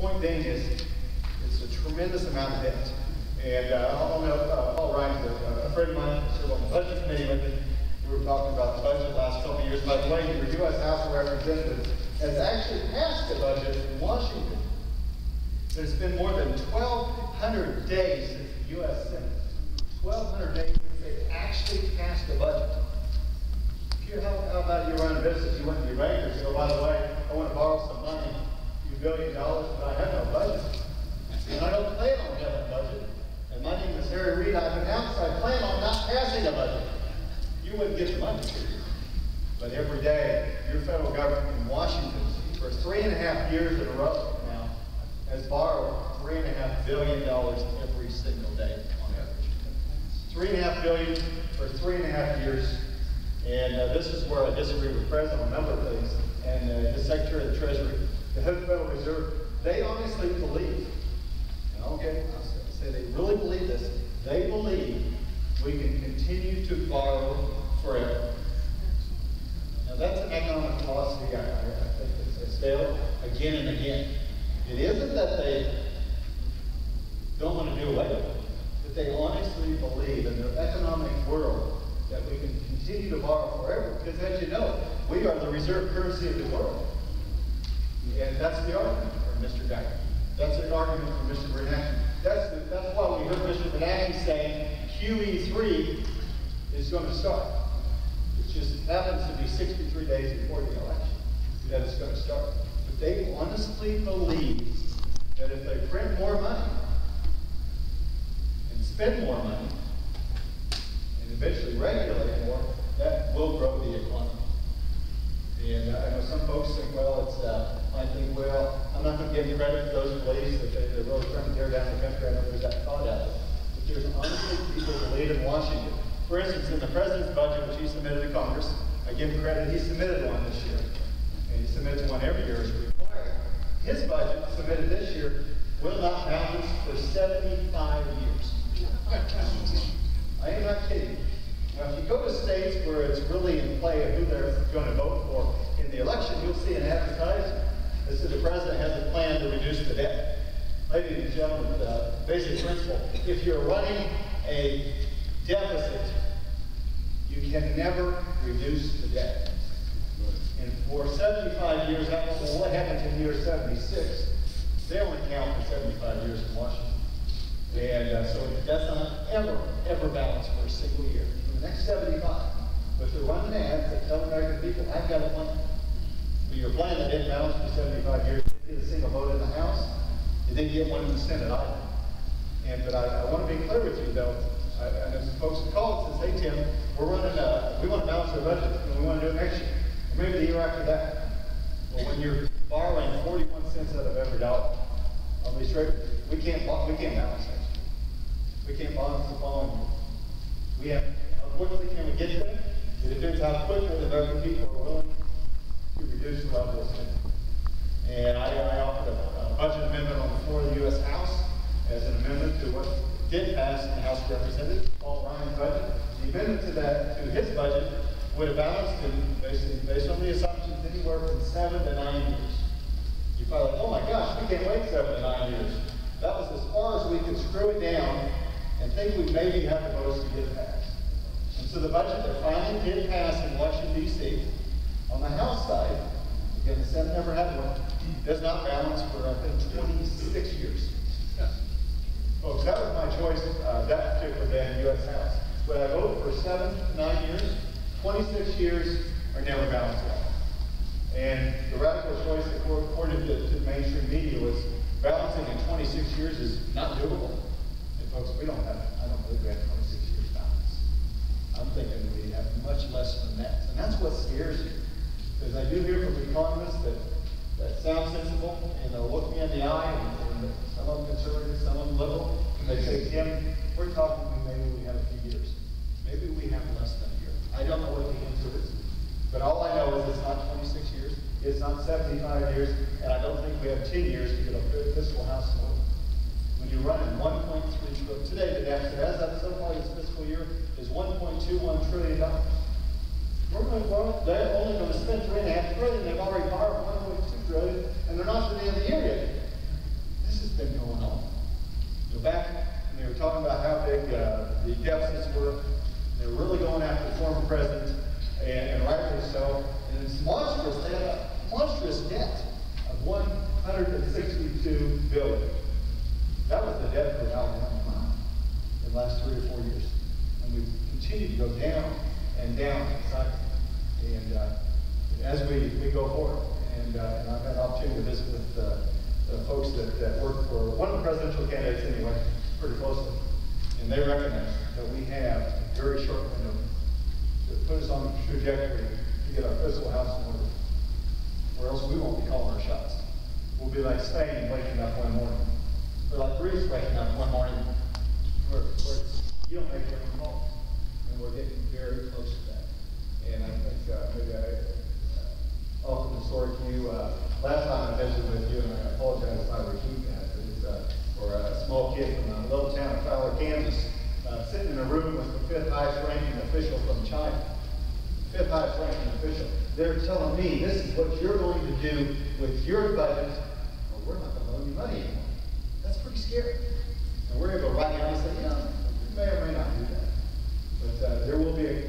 point being is, it's a tremendous amount of debt. And uh, I don't know, uh, Paul Ryan's a, a friend of mine, served on the budget committee with me. We were talking about the budget last couple of years. By the way, your U.S. House of Representatives has actually passed the budget in Washington. It's been more than 1,200 days since the U.S. Senate. 1,200 days since they actually passed the budget. Here, how, how about you run a business, you went to your banker, and said, oh, by the way, I want to borrow some money, a few billion dollars, but I have no budget. And I don't plan on having a budget. And my name is Harry Reid, I've announced I plan on not passing a budget. You wouldn't get the money. But every day, your federal government in Washington, for three and a half years in a row now, has borrowed three and a half billion dollars every single day on average. Three and a half billion for three and a half years. And uh, this is where I disagree with President on a number of things, and uh, the Secretary of the Treasury, the Federal Reserve. They honestly believe, and I'll say they really believe this, they believe we can continue to borrow forever. Now that's an economic policy I, I, I think it's failed again and again. It isn't that they don't want to do away with it, but they honestly believe in their economic world that we can continue to borrow forever. Because as you know, we are the reserve currency of the world. And that's the argument for Mr. Decker. That's the argument for Mr. Bernanke. That's, the, that's why we heard Mr. Bernanke saying QE3 is going to start. It just happens to be 63 days before the election that it's going to start. But they honestly believe that if they print more money and spend more money, and eventually regulate more, that will grow the economy. And I know some folks think, well, it's, uh, I think, well, I'm not going to give credit to those believe that they, they're really trying to tear down the country. I know there's that thought out there. But there's honestly people who believe in Washington. For instance, in the president's budget, which he submitted to Congress, I give him credit, he submitted one this year. And he submits one every year as required. His budget, submitted this year, will not balance for 75 years. I am not kidding. Now, if you go to states where it's really in play of who they're going to vote for in the election, you'll see an advertisement that says the president has a plan to reduce the debt. Ladies and gentlemen, the basic principle, if you're running a deficit, you can never reduce the debt. And for 75 years, I don't know what happened in year 76, they only count for 75 years in Washington. And uh, so does not ever, ever balance for a single year. For the next 75, but they're running ads that tell American people, I've got a plan. But your plan that didn't balance for 75 years, didn't get a single vote in the House, it didn't get one in the Senate either. And, but I, I want to be clear with you though, I, I know some folks have called and says, hey Tim, we're running, uh, we want to balance our budget, and we want to do it next year. Or maybe the year after that. Well, when you're borrowing 41 cents out of every dollar, I'll be straight, we can't, we can't balance that. We can't balance the following. We have, quickly can we get there? It depends how quickly the American people are willing to reduce the level of spending. And I, I offered a, a budget amendment on the floor of the U.S. House as an amendment to what did pass in the House of Representatives, Paul Ryan's budget. The amendment to that, to his budget, would have balanced it based, based on the assumptions anywhere from seven to nine years. You probably oh my gosh, we can't wait seven to nine years. That was as far as we could screw it down and think we maybe have the votes to get passed. And so the budget that finally did pass in Washington, D.C., on the House side, again, the Senate never had one, does not balance for, I think, 26 years. Folks, that was my choice uh, that particular day in the U.S. House. Would I vote for seven, nine years? 26 years are never balanced out. And the radical choice, according to, to mainstream media, was balancing in 26 years is not doable. And folks, we don't have, I don't believe we have 26 years balance. I'm thinking we have much less than that. And that's what scares you. Because I do hear from economists that, that sound sensible and they'll look me in the eye, and, and some of them conservative, some of them liberal, and they say, Tim, we're talking maybe we have a few years. they're not really of the area. This has been going on. So back, they were talking about how big uh, the deficits were. They were really going after the former president, and, and rightly so. And it's monstrous, they had a monstrous debt of 162 billion. That was the debt for Alabama in the last three or four years. And we continue to go down and down. And uh, as we, we go forward, and, uh, and I opportunity to visit with, uh, the folks that, that work for one of the presidential candidates anyway, pretty closely. And they recognize that we have a very short window to put us on the trajectory to get our fiscal house in order. Or else we won't be calling our shots. We'll be like Spain waking up one morning. Or like Greece waking up one morning where, where you don't make your own calls. And we're getting very close to that. And I think, uh, maybe I, uh, I'll tell the story to you, uh, last time I visited with you, and I apologize if I repeat that, but it's, uh, for a small kid from a little town of Fowler, Kansas, uh, sitting in a room with the fifth highest ranking official from China fifth highest ranking official. They're telling me this is what you're going to do with your budget, or we're not going to loan you money anymore. That's pretty scary. And we're able to write down and say, yeah, we may or may not do that. But uh, there will be a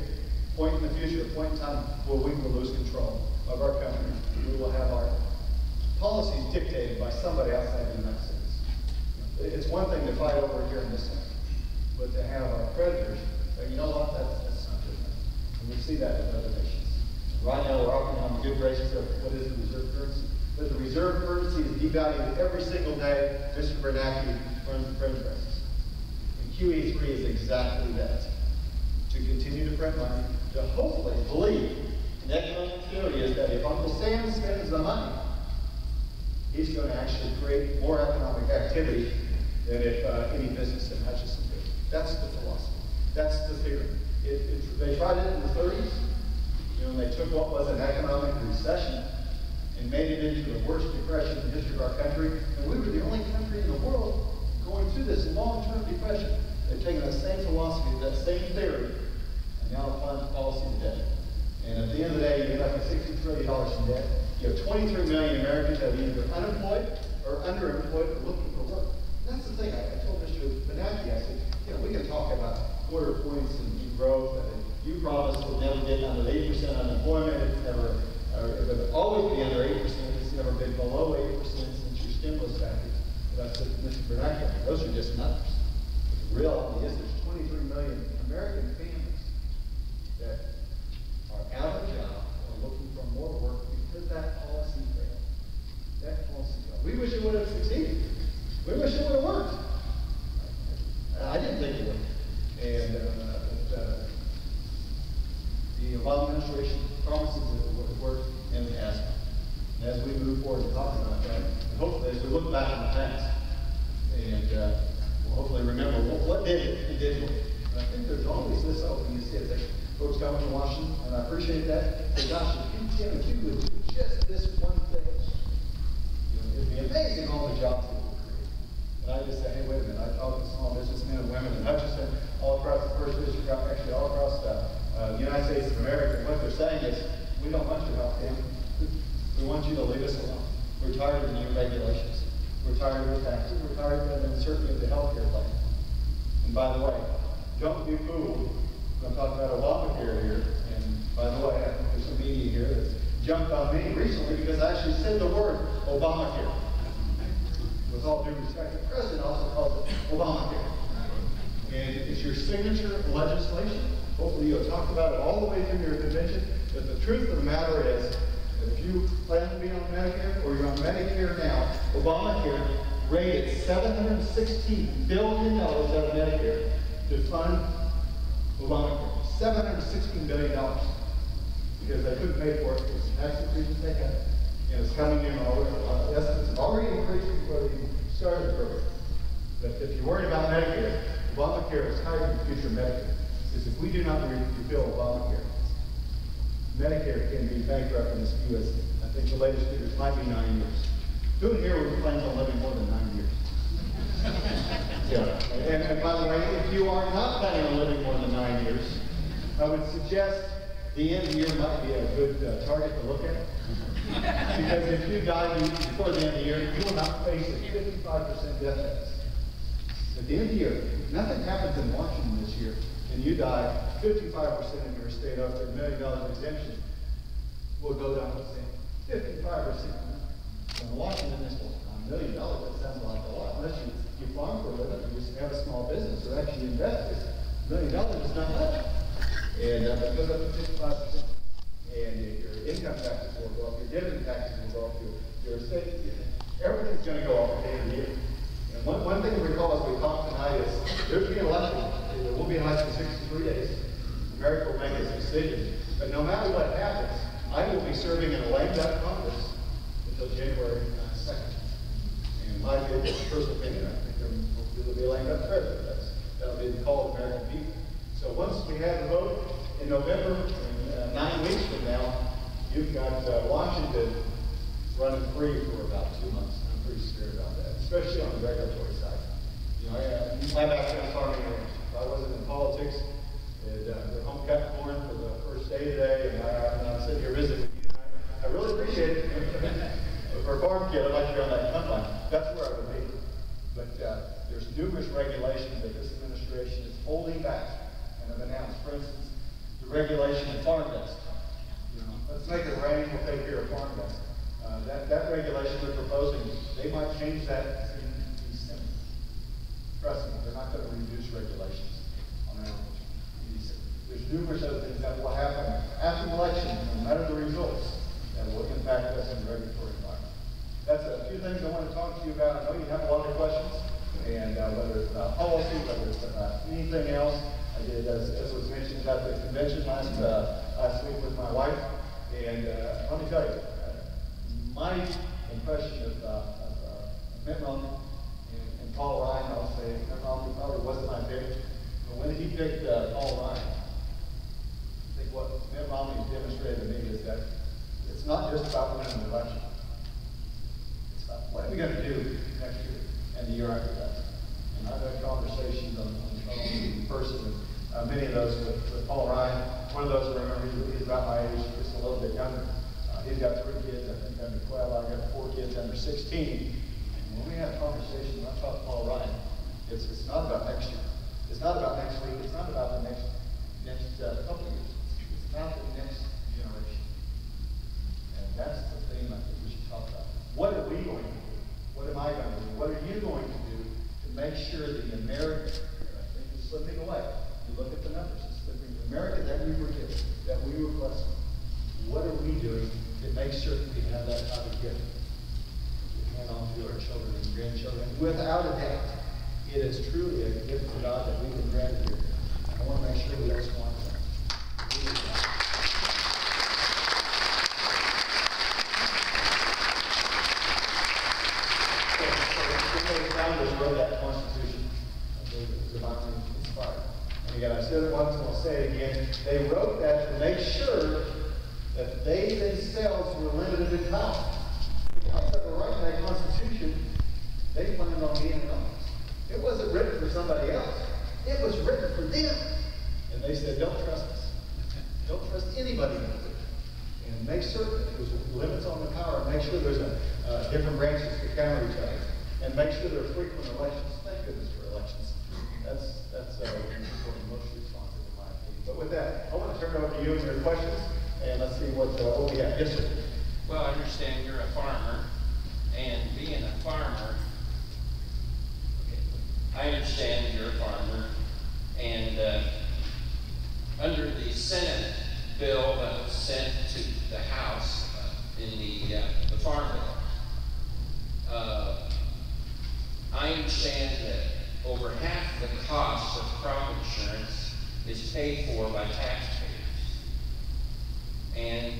point in the future, point in time where we will lose control of our country. We will have our policies dictated by somebody outside the United States. It's one thing to fight over here in this country, but to have our creditors, say, you know what, that's, that's not good enough. And we see that in other nations. Right now, we're operating on the good graces of what is the reserve currency. But the reserve currency is devalued every single day, Mr. Bernanke runs the printing presses. And QE3 is exactly that. To continue to print money, to hopefully believe in economic theory is that if Uncle Sam spends the money, he's going to actually create more economic activity than if uh, any business in Hutchinson did. That's the philosophy. That's the theory. It, it, they tried it in the 30s. You know, they took what was an economic recession and made it into the worst depression in the history of our country. And we were the only country in the world going through this long-term depression. They've taken that same philosophy, that same theory, and now applying the policy to debt. And at the end of the day, you end up with $60 trillion in debt. You have 23 million Americans that are either unemployed or underemployed or looking for work. And that's the thing. I, I told Mr. Bernanke, I said, you know, we can talk about quarter points and growth, and you promised we'll never get under 8% unemployment. It's never, or it will always be under 8%. It's never been below 8% since your stimulus package. But I said, Mr. Bernanke, those are just numbers. The reality is there's 23 million American families that are out of a job or looking for more work because that policy failed. That policy failed. We wish it would have succeeded. We wish it would have worked. I didn't think it would. And uh, but, uh, the Obama promises that it work and it hasn't. And as we move forward and talk about that, and hopefully as we look back in the past, and uh, we'll hopefully remember what, what did it, it did I think there's always this open, you see that folks coming to Washington, and I appreciate that. Say, gosh, if you, Tim, if you would do just this one thing, it'd be amazing all the jobs that would create. And I just say, hey, wait a minute, I talk to small businessmen and women in Hutchinson, all across the first district, actually all across the uh, United States of America. And what they're saying is, we don't want your help, Tim. We want you to leave us alone. We're tired of the new regulations. We're tired of the taxes. We're tired of the uncertainty of the healthcare plan. And by the way, don't be fooled. I'm talking about Obamacare here. And by the way, I think there's some media here that's jumped on me recently because I actually said the word Obamacare. With all due respect, the president also calls it Obamacare. And it's your signature legislation. Hopefully you'll talk about it all the way through your convention. But the truth of the matter is, if you plan to be on Medicare or you're on Medicare now, Obamacare rated $716 billion out of Medicare to fund Obamacare. $716 billion. Because they couldn't pay for it. It was tax increases they had. And it's coming in, all, uh, estimates have already increased before they even started the program. But if you're worried about Medicare, Obamacare is hiding the future Medicare. Because if we do not repeal Obamacare, Medicare can be bankrupt in this U.S. I think the latest figures might be nine years. Who in here would plan on living more than nine years? yeah. And, and by the way, if you are not planning on living more than nine years, I would suggest the end of the year might be a good uh, target to look at. because if you die before the end of the year, you will not face a 55% death tax. At the end of the year, nothing happens in Washington this year, and you die, 55% of your estate after a million dollar exemption will go down the same. 55%. In Washington, this will million dollars, that sounds like a lot, unless you, you farm for a living, you just have a small business, or actually invest, it's, a million dollars is not much. And, uh, it goes up to fifty-five percent, and your income taxes will go up, your dividend taxes will go up, your, your estate, everything's gonna go up day to year. One, one thing to recall as we talk tonight is, there's be an election, there will be an election in sixty-three days. America will make its decision, but no matter what happens, I will be serving in a lame duck Congress until January uh, second. And my personal opinion, I think there will be a lame duck president, that's, that'll be the call of American people. So once we have the vote in November, in uh, nine weeks from now, you've got uh, Washington running free for about two months. I'm pretty scared about that, especially on the regulatory side. You know, I, uh, my background's farming. If I wasn't in politics, and, uh, they're home cut corn for the first day today, and I, and I'm sitting here visiting you tonight. I really appreciate it. For a farm kid, I'd like to be on that combine. That's where I would be. But, uh, there's numerous regulations that this administration is holding back and have announced. For instance, the regulation of farm dust. You know, let's make it rain, we'll take care of farm dust. Uh, that, that regulation they're proposing, they might change that in December. Trust me, they're not gonna reduce regulations on agriculture. These- There's numerous other things that will happen after the election, no matter the results, that will impact us in the regulatory environment. That's a few things I want to talk to you about. I know you have a lot of questions, and uh, whether it's about policy, whether it's about anything else. I did, as, as was mentioned at the convention last, uh, last week with my wife, and, uh, let me tell you, uh, my impression of, uh, of, uh, Mitt Romney and, and Paul Ryan, I'll say, Mitt Romney probably wasn't my pick, but when he picked, uh, Paul Ryan, I think what Mitt Romney's demonstrated to me is that it's not just about winning the election. It's are gonna do next year and the year after that? And I've had conversations on, on the phone in person, with, uh, many of those with, with Paul Ryan. One of those, I remember, he's, he's about my age, just a little bit younger. Uh, he's got three kids, I think under twelve, I've got four kids under sixteen. And when we have conversations, I talk to Paul Ryan, it's, it's not about next year. It's not about next week, it's not about the next, next, uh, couple of years. It's about the next generation. And that's the theme I think we should talk about. What are we going to do? What am I going to do? What are you going to do to make sure that the America, I think is slipping away. You look at the numbers, it's slipping. The America that we were given, that we were blessed with. What are we doing to make sure that we have that kind of gift? to hand on to our children and grandchildren. Without a doubt, it is truly a gift to God that we've been granted here. I want to make sure we don't squander that. So, so, when the founders wrote that Constitution, I believe it was divinely inspired. And again, I said it once, and I'll say it again, they wrote that to make sure that they themselves were limited in power. Outside of writing that Constitution, they planned on being anonymous. It wasn't written for somebody else. It was written for them. And they said, don't trust us. Don't trust anybody. And make certain that there's limits on the power, make sure there's a, uh, different branches to counter each other. And make sure there are frequent elections. Thank goodness for elections. That's, that's, uh, most responsive in my opinion. But with that, I want to turn it over to you and your questions, and let's see what, uh, what we have. Yes, sir. Well, I understand you're a farmer, and being a farmer, I understand you're a farmer, and, uh, under the Senate bill that was sent to the House uh, in the, uh, the farm bill, uh, I understand that over half the cost of crop insurance is paid for by taxpayers. And